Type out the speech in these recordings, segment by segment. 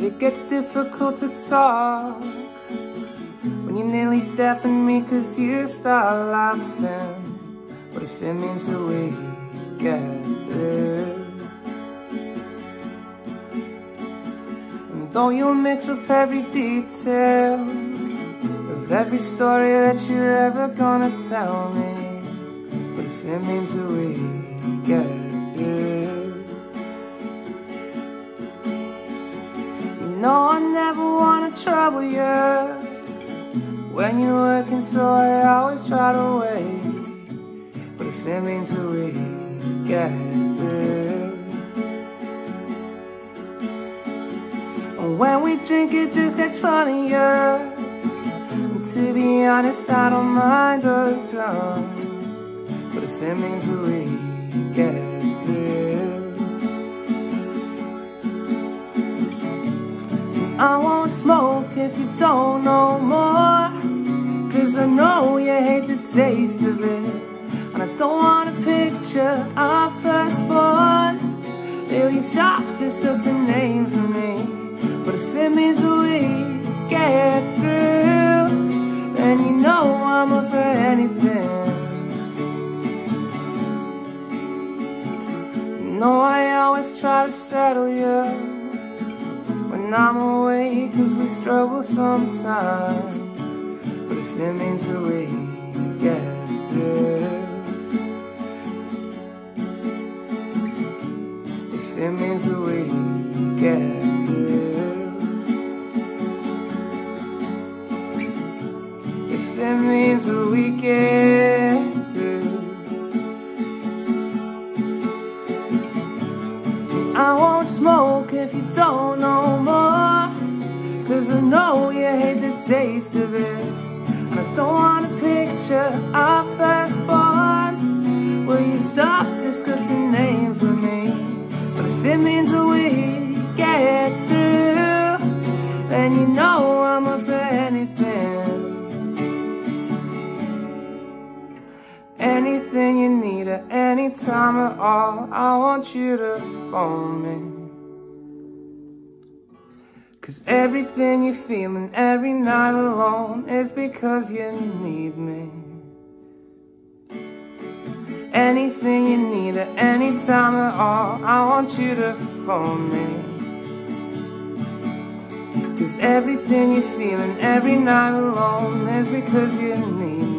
it gets difficult to talk When you nearly deafen me cause you start laughing. What if it means that we get through And though you'll mix up every detail Of every story that you're ever gonna tell me. What if it means that we get through When you're working so I always try to wait. But if it means that we get through And when we drink it just gets funnier. And to be honest I don't mind us drunk. But if it means that we get you don't know more. Cause I know you hate the taste of it. And I don't want a picture of firstborn Will you stop discussing names with me. But if it means we get through Then you know I'm up for anything. You know I always try to settle you when I'm away Cause we struggle sometimes. But if it means we get through. If it means we get through. If it means we get through. I won't smoke if you don't know know you hate the taste of it. I don't want a picture of firstborn. Will you stop discussing names with me? But if it means we get through Then you know I'm up for anything. Anything you need at any time at all I want you to phone me Cause everything you're feeling every night alone Is because you need me. Anything you need at any time at all I want you to phone me. Cause everything you're feeling every night alone Is because you need me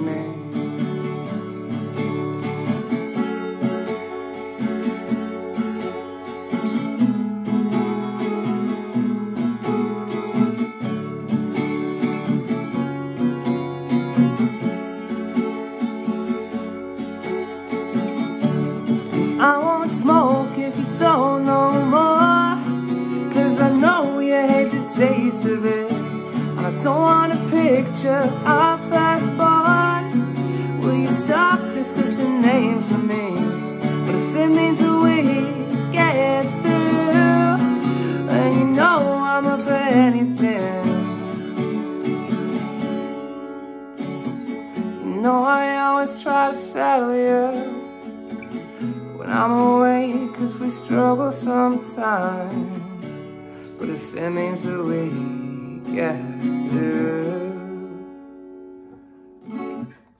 I won't smoke if you don't know more. Cause I know you hate the taste of it. I don't want a picture of firstborn Will you stop discussing names with me? But if it means we get through And you know I'm up for anything. You know I always try to settle you I'm away Cause we struggle sometimes. But if it means that we get through